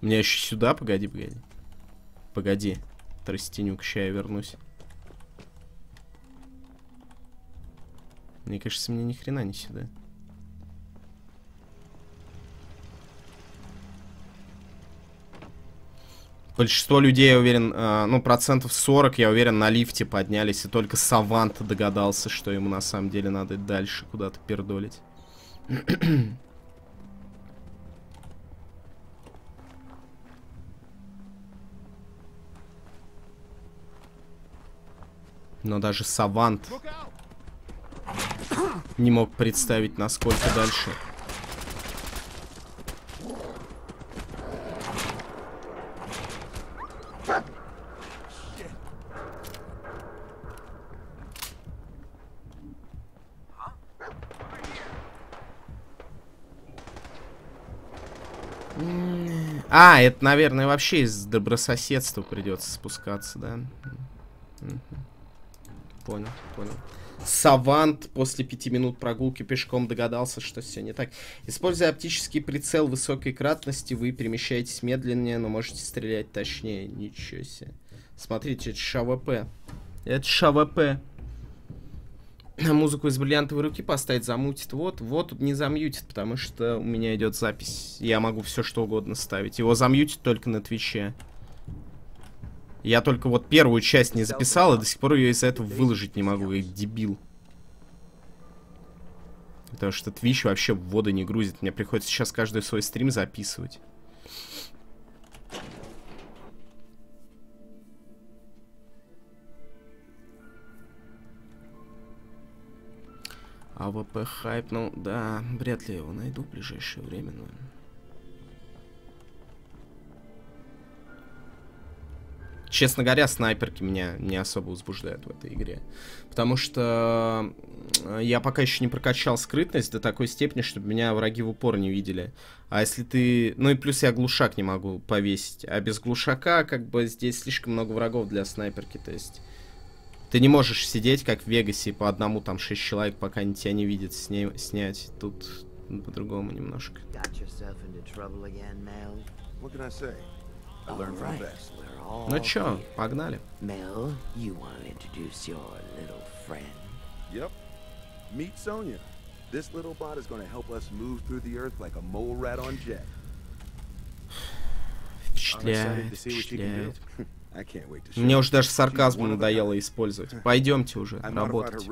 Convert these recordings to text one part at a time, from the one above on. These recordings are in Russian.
Мне еще сюда, погоди, погоди. Погоди. Тростенюк, ща я вернусь. Мне кажется, мне ни хрена не сюда. Большинство людей, я уверен, э, ну, процентов 40, я уверен, на лифте поднялись, и только Савант догадался, что ему на самом деле надо дальше куда-то пердолить. Но даже Савант не мог представить, насколько дальше. А, это, наверное, вообще из добрососедства придется спускаться, да? Понял, понял. Савант после пяти минут прогулки пешком догадался, что все не так. Используя оптический прицел высокой кратности, вы перемещаетесь медленнее, но можете стрелять точнее. Ничего себе. Смотрите, это ШВП. Это ШВП. Музыку из бриллиантовой руки поставить замутит. Вот, вот не замьютит, потому что у меня идет запись. Я могу все что угодно ставить. Его замьютит только на Твиче. Я только вот первую часть не записал, и до сих пор ее из-за этого выложить не могу, как дебил. Потому что Twitch вообще VOD ы не грузит. Мне приходится сейчас каждый свой стрим записывать. АВП хайп, ну да, вряд ли я его найду в ближайшее время, но... Честно говоря, снайперки меня не особо возбуждают в этой игре. Потому что я пока еще не прокачал скрытность до такой степени, чтобы меня враги в упор не видели. А если ты... Ну и плюс я глушак не могу повесить. А без глушака, как бы, здесь слишком много врагов для снайперки. То есть... Ты не можешь сидеть, как в Вегасе, по одному там шесть человек, пока они тебя не видят, сня... снять. Тут по-другому немножко. What can I say? Ну чё, погнали. Mel, you want to introduce your little friend? Yep. Meet Sonya. This little bot is going to help us move through the earth like a mole rat on jet. Впечатляет, впечатляет. Мне уже даже сарказм надоело использовать. Пойдемте уже работать.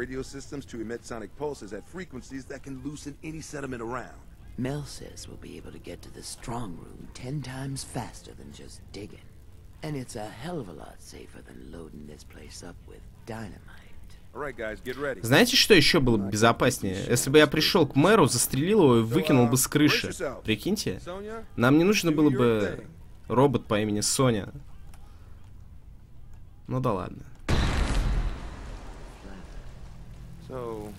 Mel says we'll be able to get to the strong room ten times faster than just digging. And it's a hell of a lot safer than loading this place up with dynamite. Знаете, что еще было бы безопаснее? Если бы я пришел к мэру, застрелил его и выкинул бы с крыши. Прикиньте, нам не нужно было бы робот по имени Соня. Ну да ладно. So,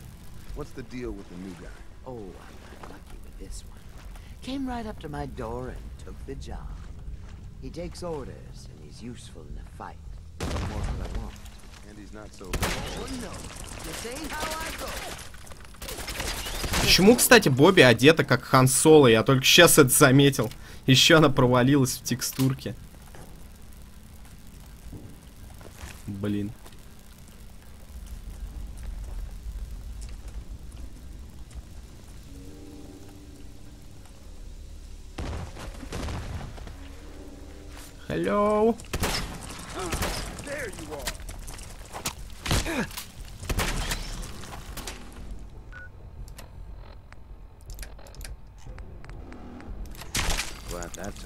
what's the deal with the new guy? Oh, I this one. Came right up to my door and took the job. He takes orders, and he's useful in a fight. What more could I want? And he's not so... Oh, no. You see how I go? Почему, кстати, Бобби одета как Хан Соло? Я только сейчас это заметил. Еще она провалилась в текстурке. Блин. Hello.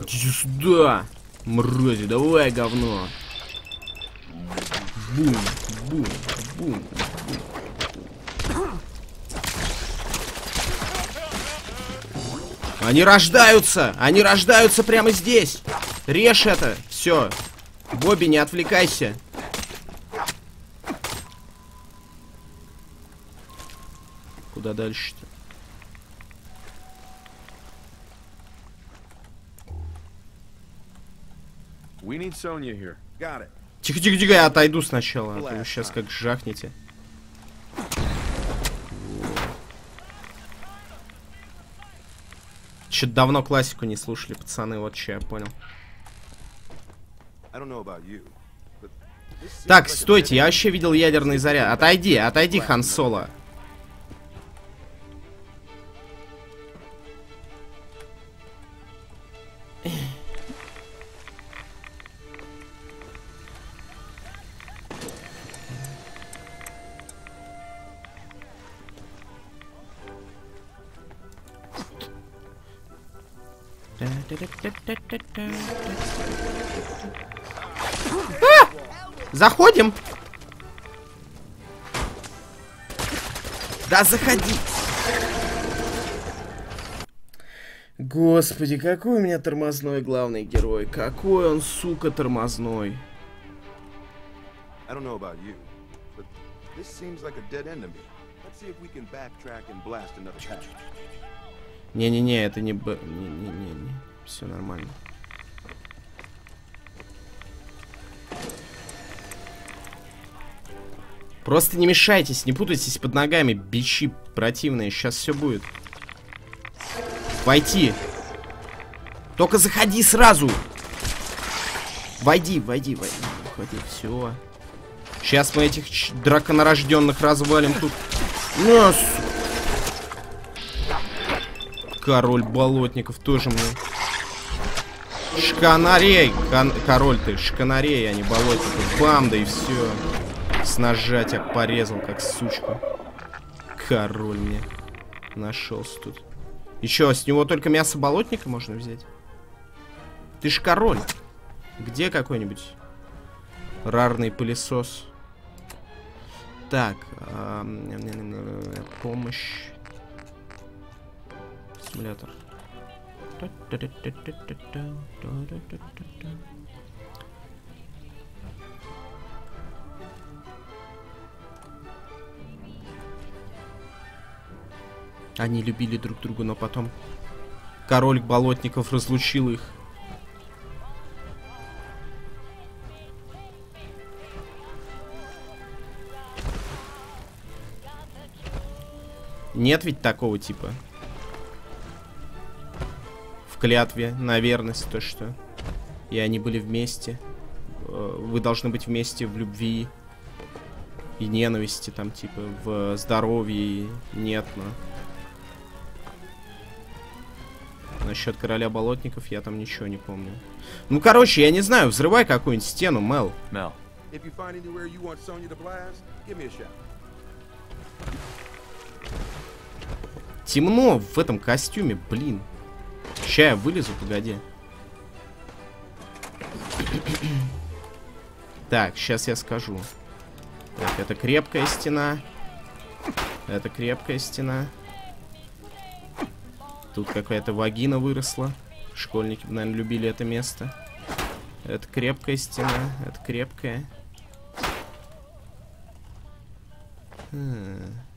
Сюда, мрази, давай, говно. Бум, бум, бум, бум. Они рождаются! Они рождаются прямо здесь! Режь это! Все. Бобби, не отвлекайся. Куда дальше-то? Тихо-тихо-тихо, я отойду сначала, а то вы сейчас как жахнете. Что-то давно классику не слушали, пацаны, вот что я понял. Так, стойте, я вообще видел ядерный заряд. Отойди, отойди, Хан Соло. Заходим. Да, заходи. Господи, какой у меня тормозной главный герой. Какой он, сука, тормозной. Не-не-не, это не... Не-не-не, все нормально. Просто не мешайтесь, не путайтесь под ногами, бичи противные. Сейчас все будет. Войти. Только заходи сразу. Войди, войди, войди. Войди, все. Сейчас мы этих драконорожденных развалим тут. Нас. Король болотников тоже мне. Шканарей. Кон король ты, шканарей, а не болотников. Бам, да и все. С ножа тебя порезал, как сучку. Король мне нашелся тут. Еще, с него только мясо болотника можно взять? Ты ж король. Где какой-нибудь рарный пылесос? Так, помощь. Симулятор. Они любили друг друга, но потом король болотников разлучил их. Нет ведь такого типа. В клятве на верность, то что. И они были вместе. Э, вы должны быть вместе в любви и ненависти, там, типа, в здоровье нет, но... Насчет короля болотников я там ничего не помню. Ну, короче, я не знаю, взрывай какую-нибудь стену, Мел. Мел. Темно в этом костюме, блин. Ща я вылезу, погоди. Так, сейчас я скажу. Так, это крепкая стена. Это крепкая стена. Тут какая-то вагина выросла. Школьники, наверное, любили это место. Это крепкая стена. Это крепкая. Хм.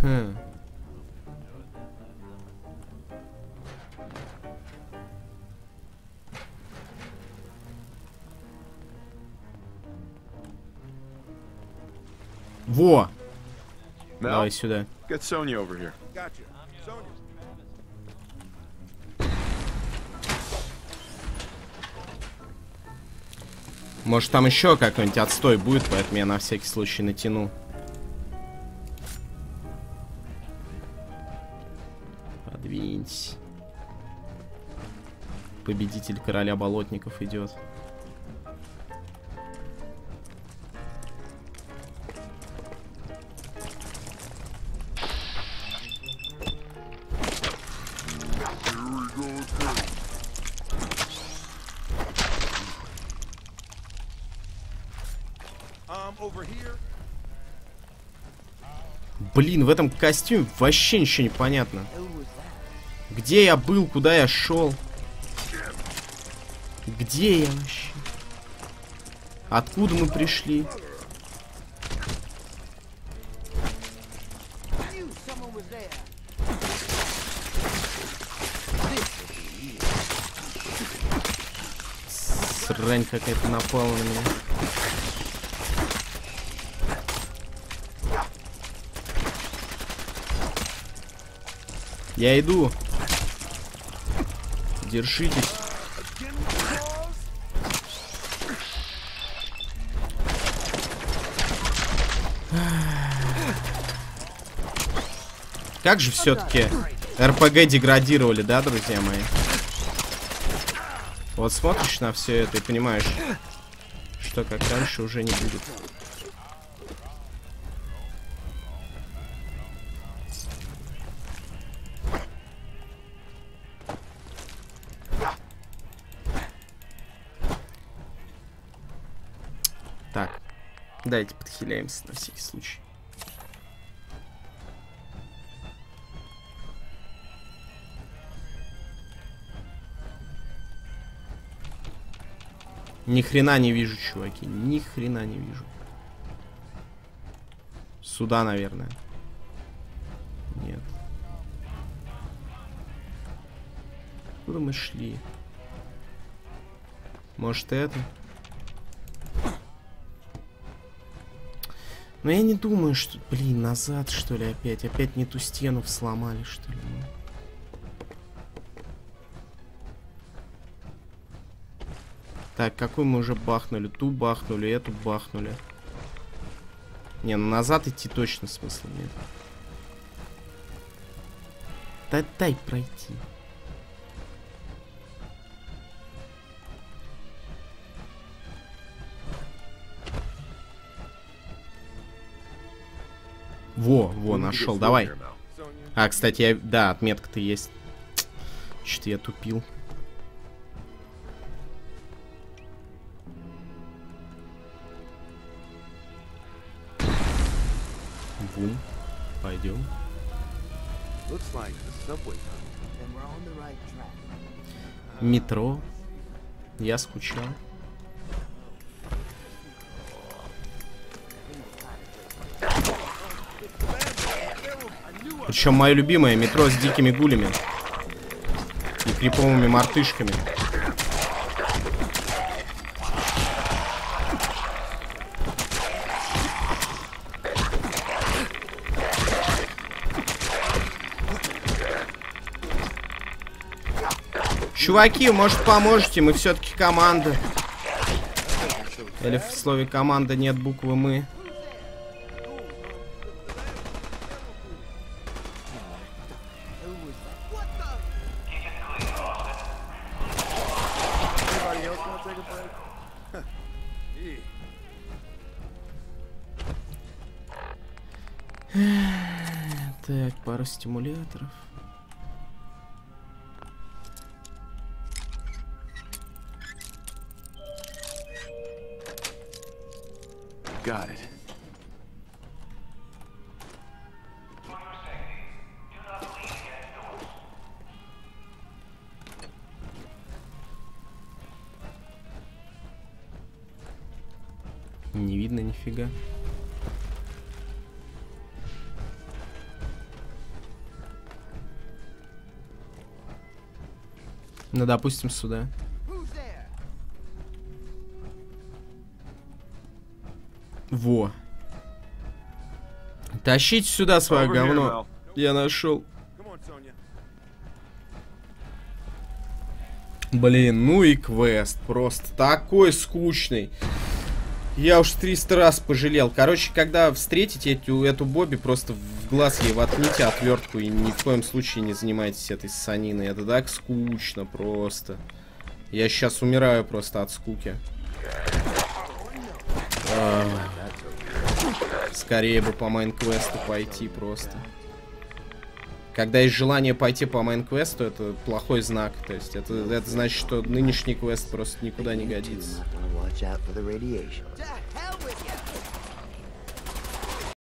Хм. Во! Давай сюда. Get Sonya over here. Gotcha. Sonya. Может там еще какой-нибудь отстой будет, поэтому я на всякий случай натяну. Победитель короля болотников идет. Блин, в этом костюме вообще ничего не понятно. Где я был, куда я шел? Где я вообще? Откуда мы пришли? Срань какая-то напала на меня. Я иду. Держитесь. Как же все-таки РПГ деградировали, да, друзья мои? Вот смотришь на все это и понимаешь, что как раньше уже не будет. Подхиляемся на всякий случай. Ни хрена не вижу, чуваки. Ни хрена не вижу. Сюда, наверное. Нет. Куда мы шли? Может это? Но я не думаю, что... Блин, назад, что ли, опять? Опять не ту стену сломали, что ли? Так, какую мы уже бахнули? Ту бахнули, эту бахнули. Не, ну назад идти точно смысла нет. Да дай пройти. Во, во, нашел, давай. А, кстати, я, да, отметка-то есть. Что-то я тупил. Бум. Пойдем. Метро. Я скучал. Причем мое любимое метро с дикими гулями. И криповыми мартышками. Чуваки, может поможете? Мы все-таки команда. Или в слове команда нет буквы мы. Стимуляторов. Got it. Не видно нифига. Ну, допустим, сюда. Во. Тащите сюда свое говно. Я нашел. Блин, ну и квест. Просто такой скучный. Я уж 300 раз пожалел. Короче, когда встретите эту, эту Бобби, просто в глаз ей воткните отвертку и ни в коем случае не занимайтесь этой саниной. Это так скучно просто. Я сейчас умираю просто от скуки. А, Скорее бы по мейн-квесту пойти просто. Когда есть желание пойти по мейн-квесту, это плохой знак. То есть это, это значит, что нынешний квест просто никуда не годится.